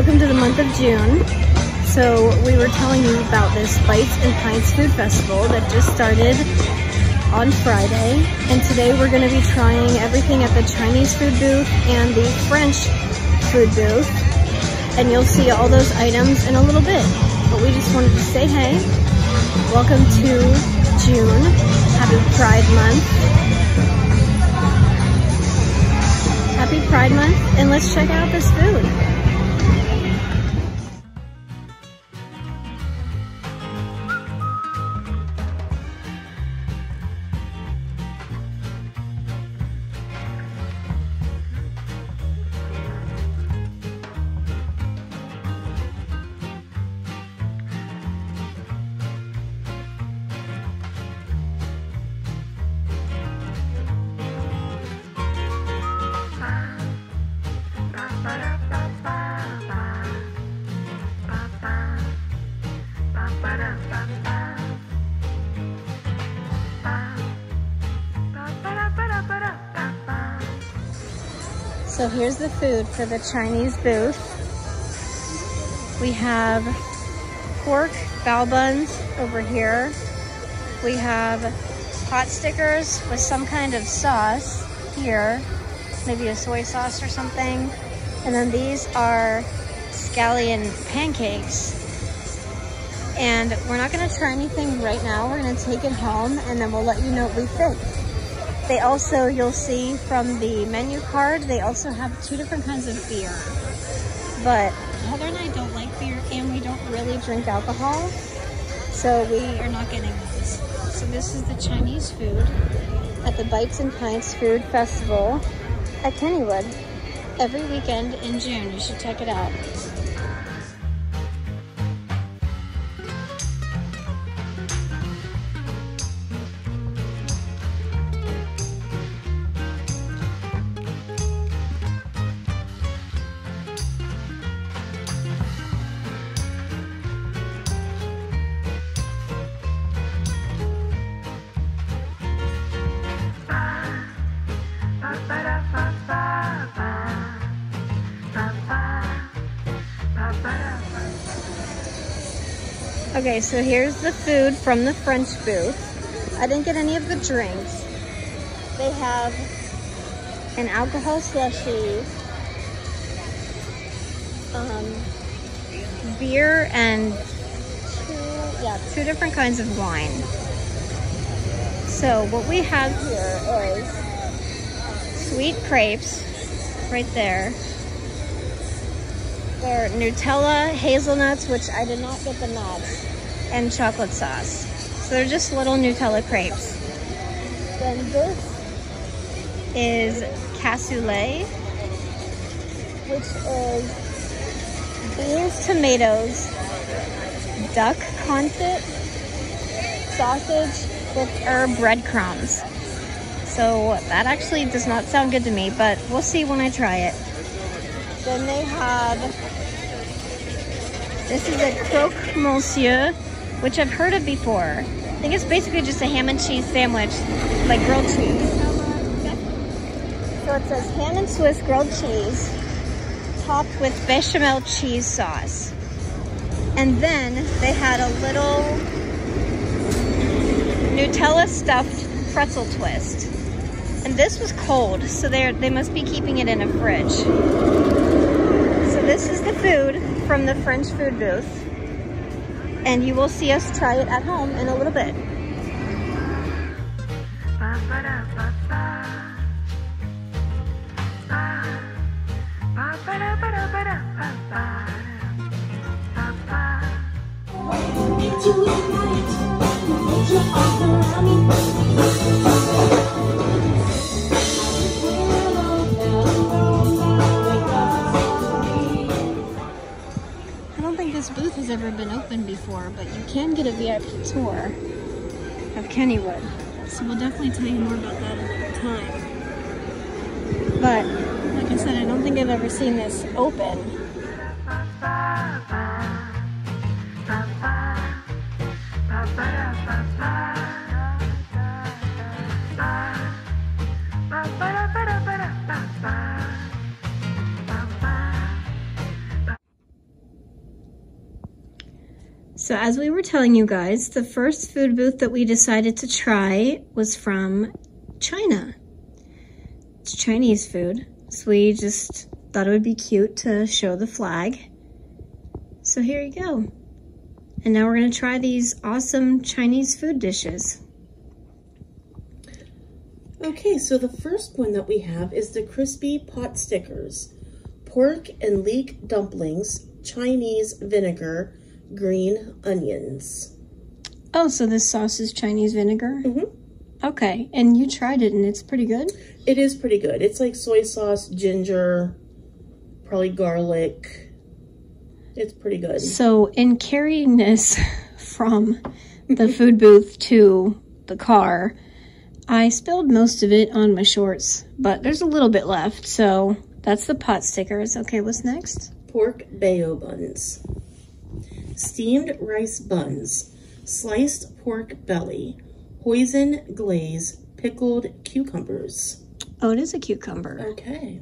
Welcome to the month of June. So we were telling you about this Bites and Pints Food Festival that just started on Friday. And today we're gonna be trying everything at the Chinese food booth and the French food booth. And you'll see all those items in a little bit. But we just wanted to say hey. Welcome to June. Happy Pride Month. Happy Pride Month. And let's check out this food. So here's the food for the Chinese booth. We have pork bao buns over here. We have pot stickers with some kind of sauce here, maybe a soy sauce or something. And then these are scallion pancakes. And we're not gonna try anything right now. We're gonna take it home and then we'll let you know what we think. They also, you'll see from the menu card, they also have two different kinds of beer. But Heather and I don't like beer and we don't really drink alcohol. So we are not getting this. So this is the Chinese food at the Bites and Pints Food Festival at Kennywood. Every weekend in June, you should check it out. Okay, so here's the food from the French booth. I didn't get any of the drinks. They have an alcohol slushy, um, beer, and two, yeah, two different kinds of wine. So what we have here is sweet crepes right there. They're Nutella, hazelnuts, which I did not get the nuts, and chocolate sauce. So they're just little Nutella crepes. Then this is cassoulet, which is beans, tomatoes, duck confit, sausage with herb breadcrumbs. So that actually does not sound good to me, but we'll see when I try it. Then they have, this is a croque monsieur, which I've heard of before. I think it's basically just a ham and cheese sandwich, like grilled cheese. So it says ham and Swiss grilled cheese, topped with bechamel cheese sauce. And then they had a little Nutella stuffed pretzel twist. And this was cold, so they they must be keeping it in a fridge So this is the food from the French food booth. And you will see us try it at home in a little bit. VIP tour of Kennywood. So we'll definitely tell you more about that another time. But, like I said, I don't think I've ever seen this open. As we were telling you guys, the first food booth that we decided to try was from China. It's Chinese food. So we just thought it would be cute to show the flag. So here you go. And now we're gonna try these awesome Chinese food dishes. Okay, so the first one that we have is the crispy pot stickers. Pork and leek dumplings, Chinese vinegar, green onions. Oh, so this sauce is Chinese vinegar? Mm-hmm. Okay, and you tried it and it's pretty good? It is pretty good. It's like soy sauce, ginger, probably garlic. It's pretty good. So in carrying this from the food booth to the car, I spilled most of it on my shorts, but there's a little bit left, so that's the pot stickers. Okay, what's next? Pork bao buns. Steamed rice buns. Sliced pork belly. Hoisin glaze. Pickled cucumbers. Oh, it is a cucumber. Okay.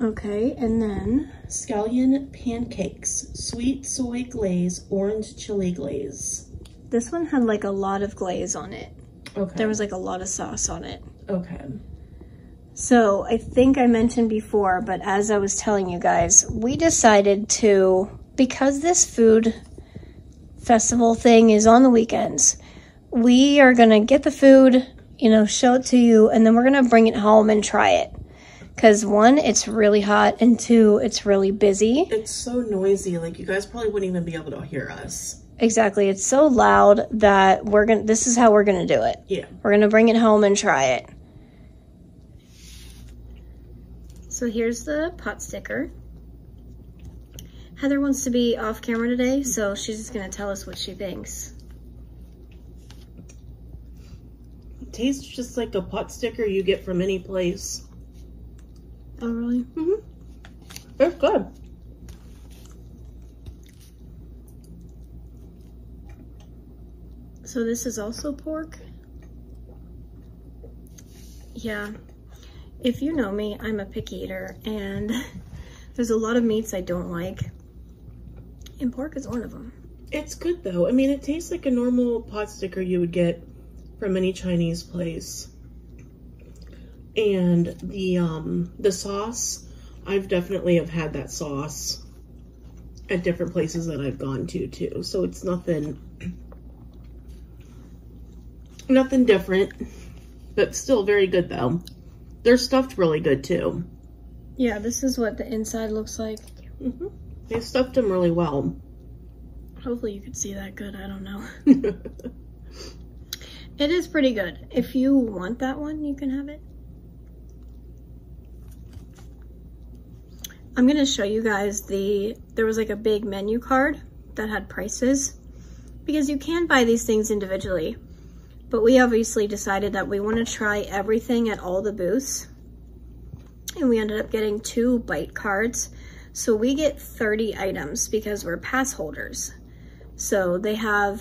Okay, and then Scallion pancakes. Sweet soy glaze. Orange chili glaze. this one had like a lot of glaze on it. Okay. There was like a lot of sauce on it. Okay. So I think I mentioned before, but as I was telling you guys, we decided to, because this food festival thing is on the weekends, we are going to get the food, you know, show it to you, and then we're going to bring it home and try it. Because one, it's really hot, and two, it's really busy. It's so noisy. Like you guys probably wouldn't even be able to hear us. Exactly. It's so loud that we're going to, this is how we're going to do it. Yeah. We're going to bring it home and try it. So here's the pot sticker. Heather wants to be off camera today, so she's just going to tell us what she thinks. It tastes just like a pot sticker you get from any place. Oh, really? Mm-hmm. It's good. So this is also pork? Yeah. If you know me, I'm a picky eater, and there's a lot of meats I don't like. And pork is one of them. It's good though. I mean, it tastes like a normal pot sticker you would get from any Chinese place. And the um the sauce, I've definitely have had that sauce at different places that I've gone to too. So it's nothing nothing different, but still very good though. They're stuffed really good too. Yeah, this is what the inside looks like. hmm They stuffed them really well. Hopefully you could see that good, I don't know. It is pretty good. If you want that one, you can have it. I'm gonna show you guys the, there was like a big menu card that had prices because you can buy these things individually. But we obviously decided that we wanna try everything at all the booths. And we ended up getting two bite cards. So we get 30 items because we're pass holders. So they have,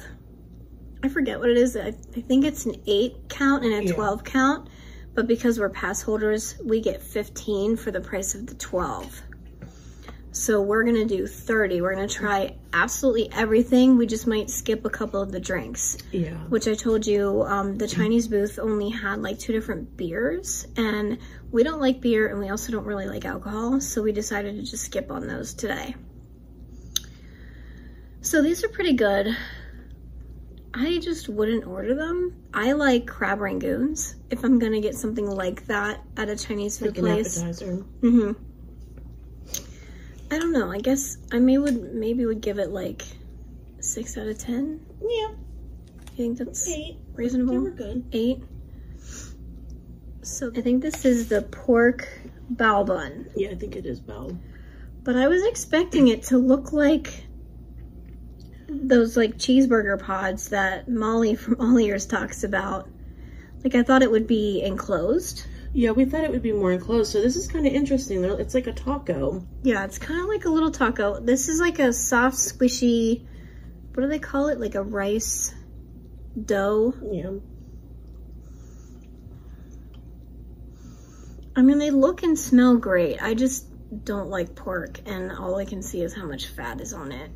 I forget what it is. I, I think it's an eight count and a Yeah. 12 count. But because we're pass holders, we get 15 for the price of the 12. So we're gonna do 30. We're gonna try absolutely everything. We just might skip a couple of the drinks, yeah. which I told you um, the Chinese booth only had like two different beers. And we don't like beer and we also don't really like alcohol. So we decided to just skip on those today. So these are pretty good. I just wouldn't order them. I like crab rangoons if I'm gonna get something like that at a Chinese food Like place. appetizer. I don't know. I guess I may would maybe would give it like six out of ten. Yeah. You think that's Eight. They reasonable? were good. Eight. So I think this is the pork bao bun, Yeah, I think it is Bell. but I was expecting it to look like those like cheeseburger pods that Molly from All Ears talks about. Like I thought it would be enclosed. Yeah, we thought it would be more enclosed, so this is kind of interesting. It's like a taco. Yeah, it's kind of like a little taco. This is like a soft, squishy, what do they call it? Like a rice dough. Yeah. I mean, they look and smell great. I just don't like pork, and all I can see is how much fat is on it.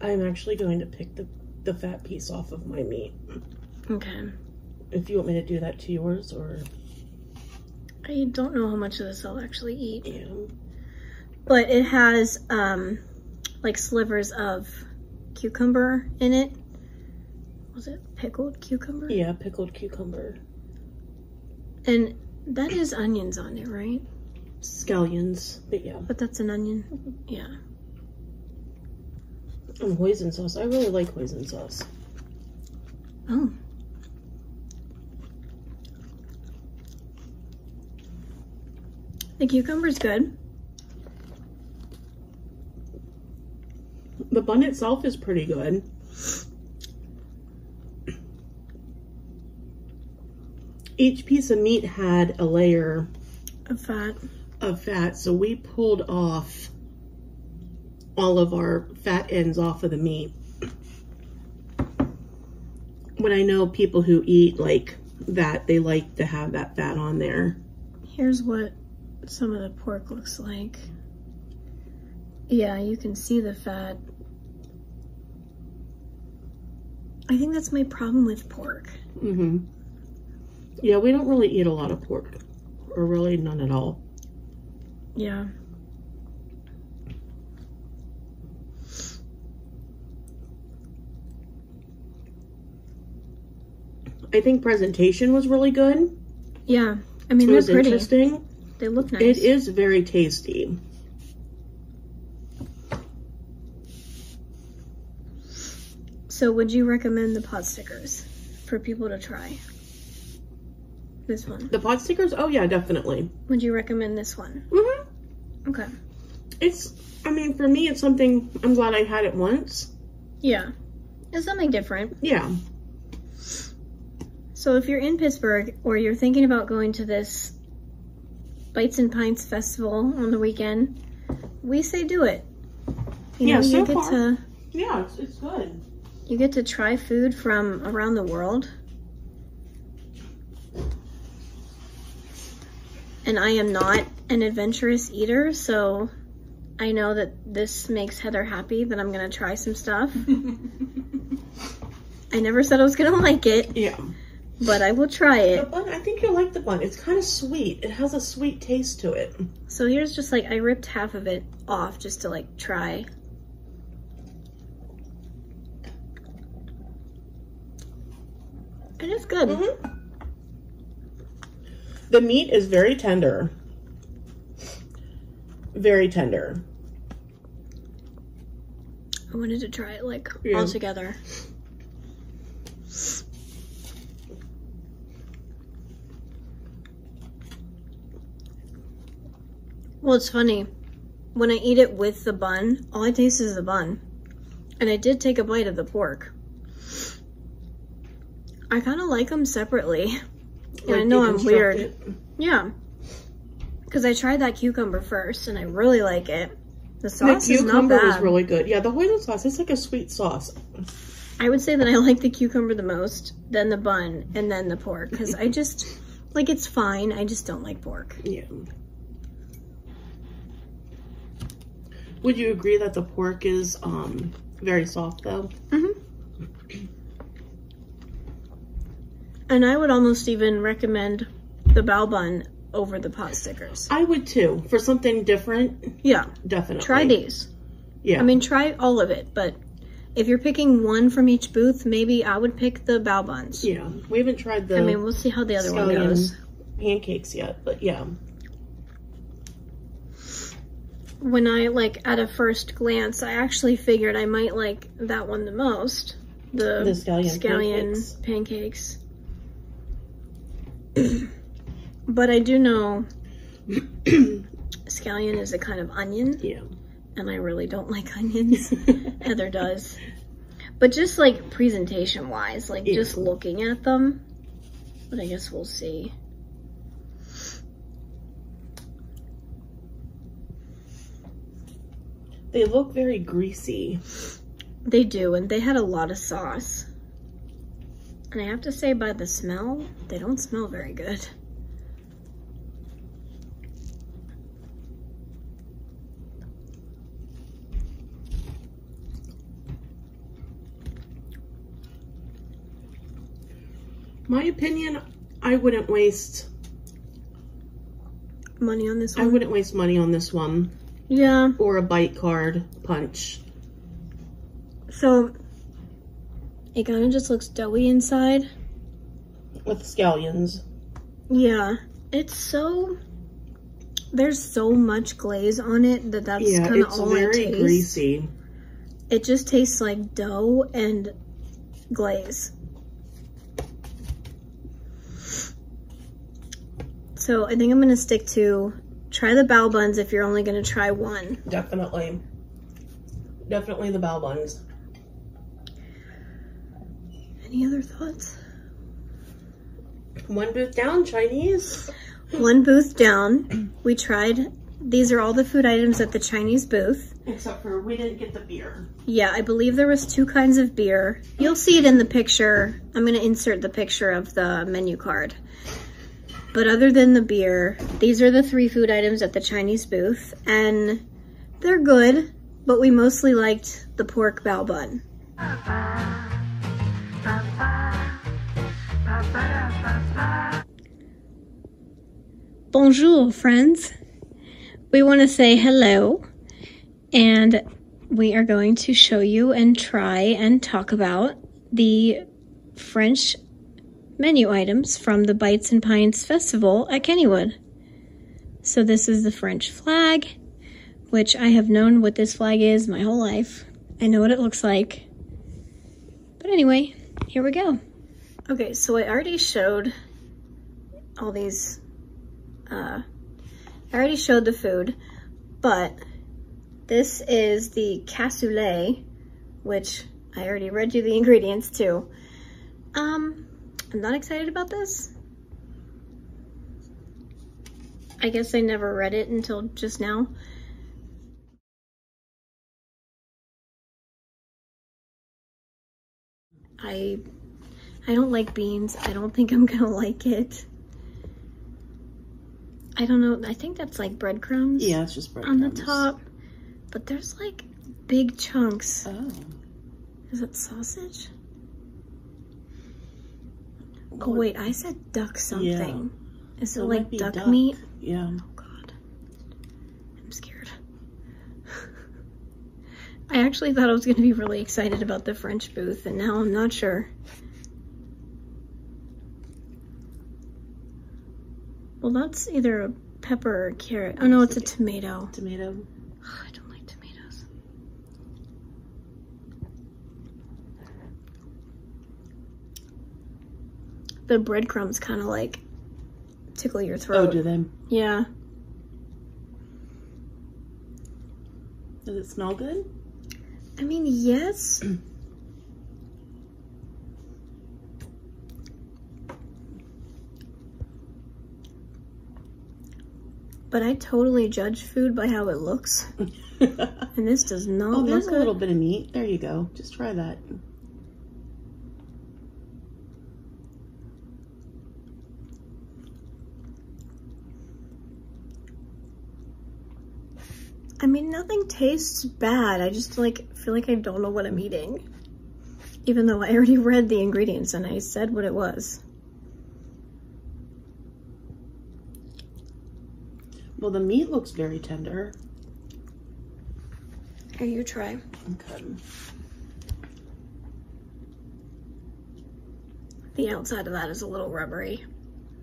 I'm actually going to pick the, the fat piece off of my meat. Okay. If you want me to do that to yours or I don't know how much of this I'll actually eat. yeah. But it has um like slivers of cucumber in it. Was it pickled cucumber? Yeah, pickled cucumber. And that is onions on it, right? Scallions. But yeah. But that's an onion. Yeah. And hoisin sauce. I really like hoisin sauce. Oh. The cucumber's good. The bun itself is pretty good. Each piece of meat had a layer Of fat. of fat, so we pulled off all of our fat ends off of the meat. When I know people who eat like that, they like to have that fat on there. Here's what some of the pork looks like. Yeah, you can see the fat. I think that's my problem with pork. hmm Yeah, we don't really eat a lot of pork, or really none at all. Yeah. I think presentation was really good. Yeah. I mean, it they're was pretty. interesting. They look nice. It is very tasty. So, would you recommend the pot stickers for people to try? This one. The pot stickers, oh yeah, definitely. Would you recommend this one? hmm Okay. It's, I mean, for me, it's something I'm glad I had it once. Yeah. It's something different. Yeah. So if you're in Pittsburgh or you're thinking about going to this Bites and Pints festival on the weekend, we say do it. You Yeah, know, so you get far. to Yeah, it's, it's good. you get to try food from around the world. And I am not an adventurous eater, so I know that this makes Heather happy that I'm gonna try some stuff. I never said I was gonna like it, Yeah. But I will try it. The bun, I think you'll like the bun. It's kind of sweet. It has a sweet taste to it. So here's just like I ripped half of it off just to like try. And it's good. Mhm. The meat is very tender. Very tender. I wanted to try it like Yeah. all together. Well, it's funny. When I eat it with the bun, all I taste is the bun. And I did take a bite of the pork. I kind of like them separately. And I know I'm weird. it. Yeah. Because I tried that cucumber first and I really like it. The The sauce is not cucumber bad. was really good. Yeah, the hoisin sauce, it's like a sweet sauce. I would say that I like the cucumber the most, then the bun, and then the pork. Because I just, like, it's fine. I just don't like pork. Yeah. Would you agree that the pork is um very soft though? Mm-hmm. And I would almost even recommend the bao bun over the pot stickers. I would too. For something different, Yeah, definitely. try these. Yeah. I mean, try all of it, but if you're picking one from each booth, maybe I would pick the bao buns. yeah. We haven't tried the I mean, we'll see how the other one goes. pancakes yet, but yeah. When I, like, at a first glance, I actually figured I might like that one the most. The, The scallion scallion pancakes. but I do know scallion is a kind of onion, Yeah. and I really don't like onions. Heather does. But just like presentation wise, like Yeah. just looking at them. But I guess we'll see. They look very greasy. They do, and they had a lot of sauce. And I have to say, by the smell, they don't smell very good. My opinion, I wouldn't waste money on this one. I wouldn't waste money on this one. Yeah. or a bite card punch. So it kind of just looks doughy inside. with scallions. Yeah. It's so. There's so much glaze on it that that's yeah, kind of all it tastes. It's very greasy. It just tastes like dough and glaze. So I think I'm gonna stick to try the bao buns if you're only gonna try one. Definitely. Definitely the bao buns. Any other thoughts? One booth down, Chinese. One booth down. We tried. These are all the food items at the Chinese booth. Except for we didn't get the beer. Yeah, I believe there was two kinds of beer. You'll see it in the picture. I'm going to insert the picture of the menu card. But other than the beer, these are the three food items at the Chinese booth. And they're good, but we mostly liked the pork bao bun. Bonjour, friends. We want to say hello and we are going to show you and try and talk about the French menu items from the Bites and Pints Festival at Kennywood. So this is the French flag, which I have known what this flag is my whole life. I know what it looks like. But anyway, here we go. Okay, so I already showed all these, uh, I already showed the food, but this is the cassoulet, which I already read you the ingredients to. Um, I'm not excited about this. I guess I never read it until just now. I I don't like beans. I don't think I'm gonna like it. I don't know. I think that's like breadcrumbs Yeah, it's just bread on the top, but there's like big chunks. Oh. Is it sausage? Oh wait, I said duck something. Is it It like duck, duck. meat? Yeah. Oh god. I'm scared. I actually thought I was gonna be really excited about the French booth and now I'm not sure. Well, that's either a pepper or carrot. Oh no, it's a tomato. Tomato. Ugh, I don't like tomatoes. The breadcrumbs kind of like tickle your throat. Oh, throat. do they? yeah. Does it smell good? I mean, yes. but I totally judge food by how it looks. And this does not oh, look there's a little bit of meat. There you go. Just try that. I mean, nothing tastes bad. I just like feel like I don't know what I'm eating. Even though I already read the ingredients and I said what it was. Well, the meat looks very tender. Here, you try. Okay. The outside of that is a little rubbery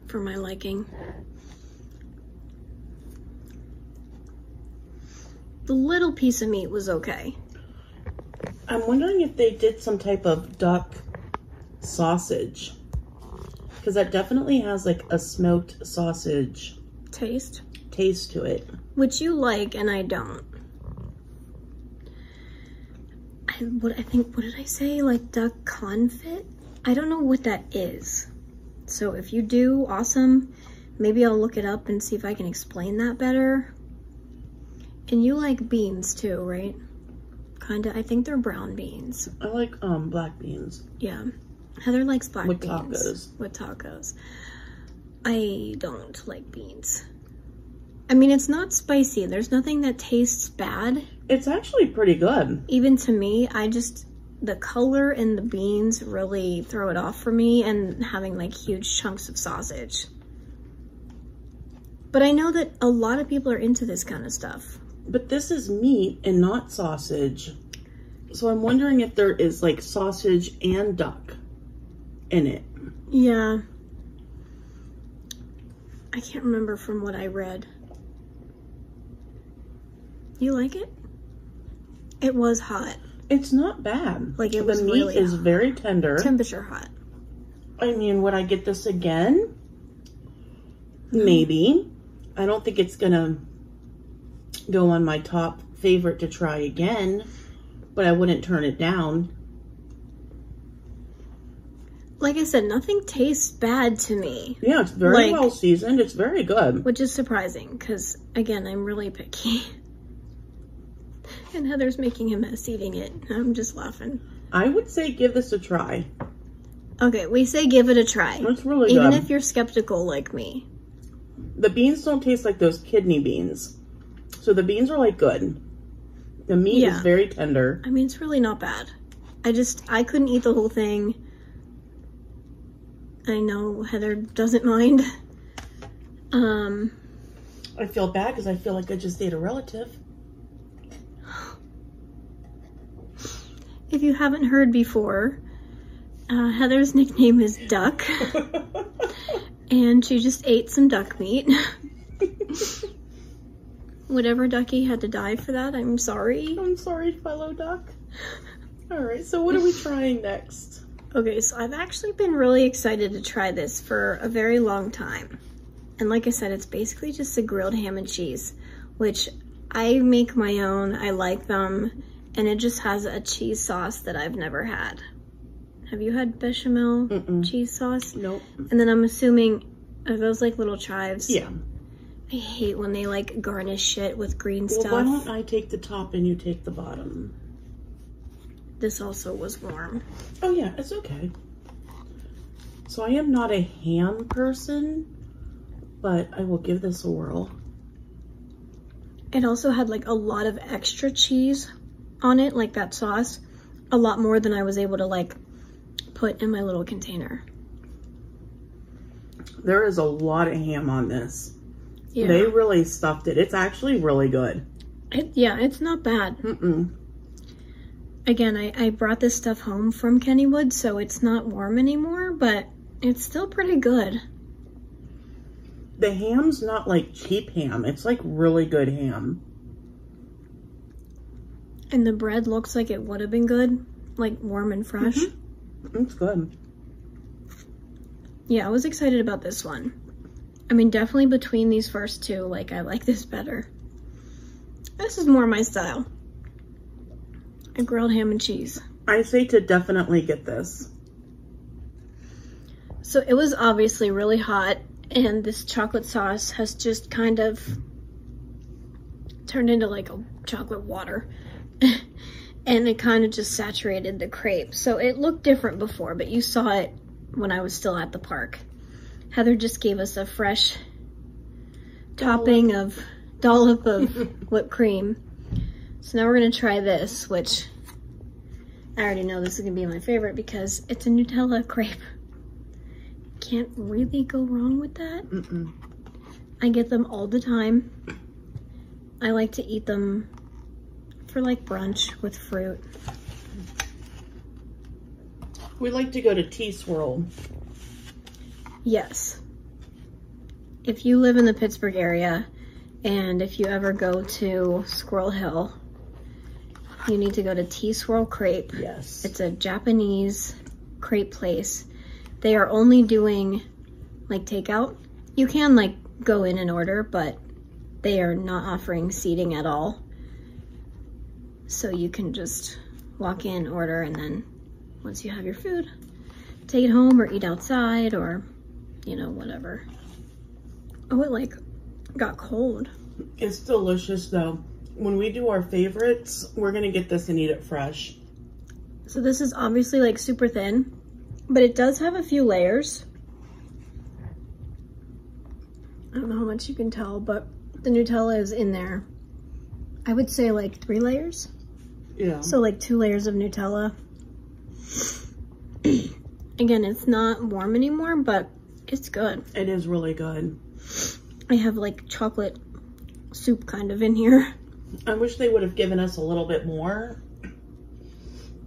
for my liking. The little piece of meat was okay. I'm wondering if they did some type of duck sausage. Because that definitely has like a smoked sausage Taste. taste to it. Which you like and I don't. I what I think what did I say? Like duck confit? I don't know what that is. So if you do, awesome. Maybe I'll look it up and see if I can explain that better. And you like beans too, right? Kinda. I think they're brown beans. I like um black beans. Yeah. Heather likes black With beans. With tacos. With tacos. I don't like beans. I mean, it's not spicy. There's nothing that tastes bad. It's actually pretty good. Even to me, I just, the color and the beans really throw it off for me and having like huge chunks of sausage. But I know that a lot of people are into this kind of stuff. But this is meat and not sausage. So I'm wondering if there is like sausage and duck in it. Yeah. I can't remember from what I read. You like it? It was hot. It's not bad. Like, it the was meat really is hot. very tender. Temperature hot. I mean, would I get this again? Maybe. I don't think it's gonna go on my top favorite to try again, but I wouldn't turn it down. Like I said, nothing tastes bad to me, Yeah, it's very Like- well seasoned. It's very good. which is surprising because, again, I'm really picky. And Heather's making a mess eating it. I'm just laughing. I would say give this a try. Okay, we say give it a try. It's really Even good. if you're skeptical like me. the beans don't taste like those kidney beans. So the beans are like good. The meat Yeah. is very tender. I mean, it's really not bad. I just, I couldn't eat the whole thing. I know Heather doesn't mind. Um, I feel bad because I feel like I just ate a relative. if you haven't heard before, uh, Heather's nickname is Duck, and she just ate some duck meat. Whatever Ducky had to die for that, I'm sorry. I'm sorry, fellow duck. All right, so what are we trying next? Okay, so I've actually been really excited to try this for a very long time. And like I said, it's basically just a grilled ham and cheese, which I make my own. I like them. And it just has a cheese sauce that I've never had. Have you had bechamel Mm-mm. cheese sauce? Nope. And then I'm assuming, are those like little chives? Yeah. I hate when they like garnish shit with green Well, why stuff. don't I take the top and you take the bottom? This also was warm. Oh yeah, it's okay. So I am not a ham person, but I will give this a whirl. It also had like a lot of extra cheese on it, like that sauce. A lot more than I was able to like put in my little container. There is a lot of ham on this. Yeah. They really stuffed it. It's actually really good. It, yeah, it's not bad. Mm-mm. Again, I, I brought this stuff home from Kennywood, so it's not warm anymore, but it's still pretty good. The ham's not like cheap ham. It's like really good ham. And the bread looks like it would have been good, like warm and fresh. Mm-hmm. It's good. Yeah, I was excited about this one. I mean, definitely between these first two, like, I like this better. This is more my style. A grilled ham and cheese. I say to definitely get this. So it was obviously really hot, and this chocolate sauce has just kind of turned into like a chocolate water. and it kind of just saturated the crepe. So it looked different before, but you saw it when I was still at the park. Heather just gave us a fresh topping of dollop of whipped cream. So now we're gonna try this, which I already know this is gonna be my favorite because it's a Nutella crepe. Can't really go wrong with that. Mm-mm. I get them all the time. I like to eat them for like brunch with fruit. We like to go to T-Swirl. Yes. If you live in the Pittsburgh area and if you ever go to Squirrel Hill, you need to go to T-Swirl Crepe. Yes. It's a Japanese crepe place. They are only doing like takeout. You can like go in and order, but they are not offering seating at all. So you can just walk in, order, and then once you have your food, take it home or eat outside or, you know, whatever. Oh, it like got cold. It's delicious though. When we do our favorites, we're gonna get this and eat it fresh. So this is obviously like super thin, but it does have a few layers. I don't know how much you can tell, but the Nutella is in there. I would say like three layers. Yeah. So like two layers of Nutella Again, it's not warm anymore, but it's good. It is really good. I have like chocolate soup kind of in here. I wish they would have given us a little bit more,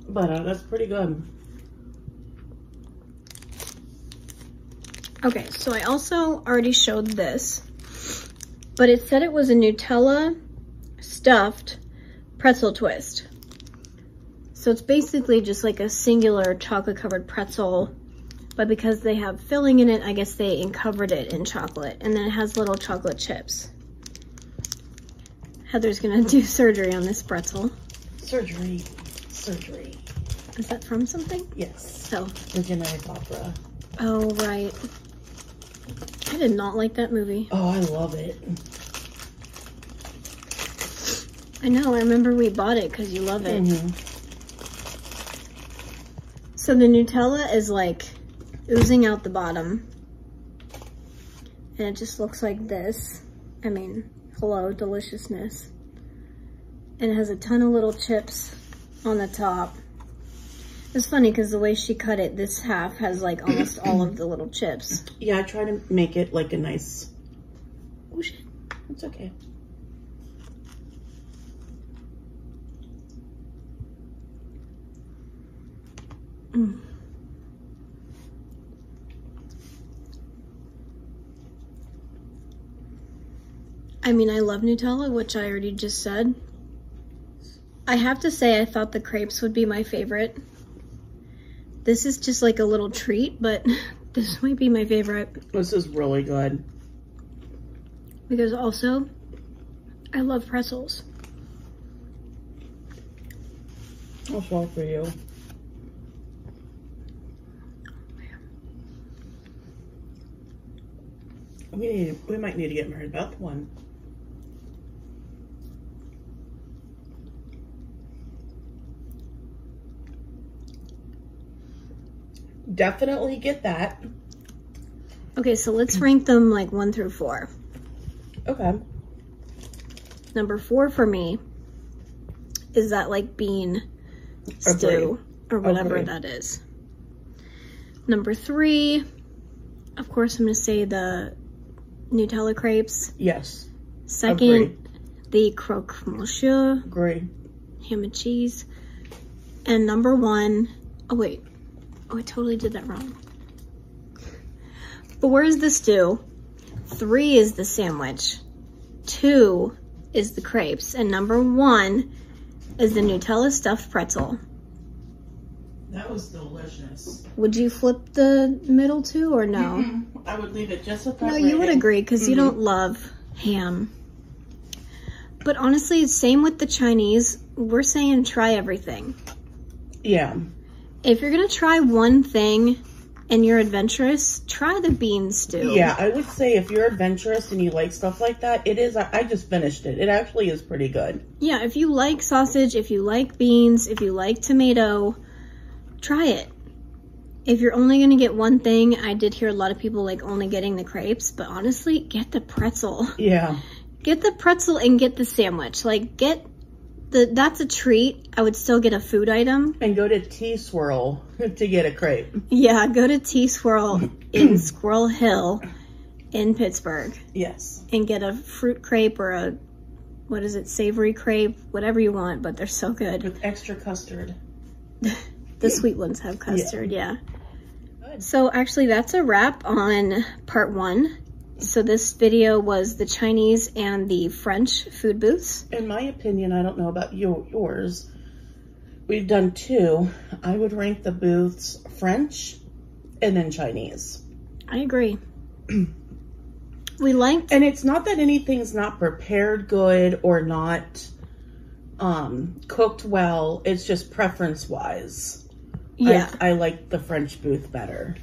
but uh, that's pretty good. Okay, so I also already showed this, but it said it was a Nutella stuffed pretzel twist. So it's basically just like a singular chocolate covered pretzel, but because they have filling in it, I guess they covered it in chocolate. And then it has little chocolate chips. Heather's gonna do surgery on this pretzel. Surgery, surgery. Is that from something? Yes, So, the genetic opera. oh right. I did not like that movie. Oh, I love it. I know, I remember we bought it because you love it. Mhm. So the Nutella is like oozing out the bottom. And it just looks like this. I mean, hello, deliciousness. And it has a ton of little chips on the top. It's funny because the way she cut it, this half has like almost all of the little chips. Yeah, I try to make it like a nice. Oh shit. It's okay. Mm. I mean, I love Nutella, which I already just said. I have to say, I thought the crepes would be my favorite. This is just like a little treat, but this might be my favorite This is really good. because also I love pretzels. That's all for you. We need, we might need to get Mary Beth one. Definitely get that. Okay, so let's rank them like one through four. Okay. Number four for me is that like bean stew Agree. or oh, whatever Agree. that is. Number three, of course, I'm gonna say the Nutella crepes. Yes. Second, the croque monsieur Agree. ham and cheese. And number one, oh wait, oh I totally did that wrong. Four is the stew. Three is the sandwich. Two is the crepes. And number one is the Nutella stuffed pretzel. That was delicious. Would you flip the middle two or no? Mm-hmm. I would leave it just at that No, you would agree because you mm-hmm. don't love ham. But honestly, same with the Chinese. We're saying try everything. Yeah. If you're gonna try one thing and you're adventurous, try the bean stew. Yeah, I would say if you're adventurous and you like stuff like that, it is. I just finished it. It actually is pretty good. Yeah, if you like sausage, if you like beans, if you like tomato, try it. If you're only gonna get one thing, I did hear a lot of people like only getting the crepes, but honestly, get the pretzel. Yeah. Get the pretzel and get the sandwich. Like get the that's a treat. I would still get a food item. And go to T-Swirl to get a crepe. Yeah, go to T Swirl in Squirrel Hill in Pittsburgh Yes. and get a fruit crepe or a what is it, savory crepe, whatever you want, but they're so good. With extra custard. The sweet ones have custard, yeah. Good. So actually that's a wrap on part one. So this video was the Chinese and the French food booths. In my opinion, I don't know about you, yours. We've done two. I would rank the booths French and then Chinese. I agree. we liked And it's not that anything's not prepared good or not um, cooked well. It's just preference wise. yeah. I, I like the French booth better.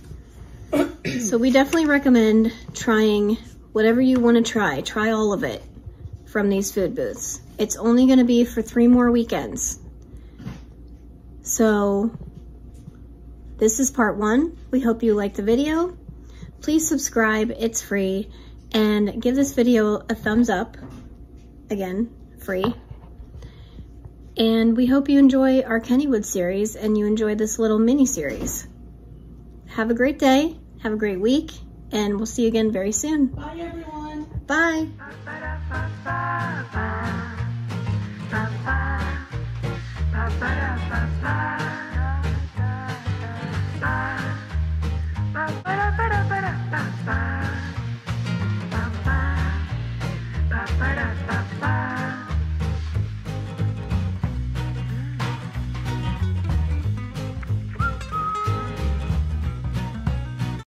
So we definitely recommend trying whatever you want to try. Try all of it from these food booths. It's only going to be for three more weekends. So this is part one. We hope you liked the video. Please subscribe. It's free. And give this video a thumbs up. Again, free. And we hope you enjoy our Kennywood series and you enjoy this little mini series. Have a great day, have a great week, and we'll see you again very soon. Bye, everyone. Bye.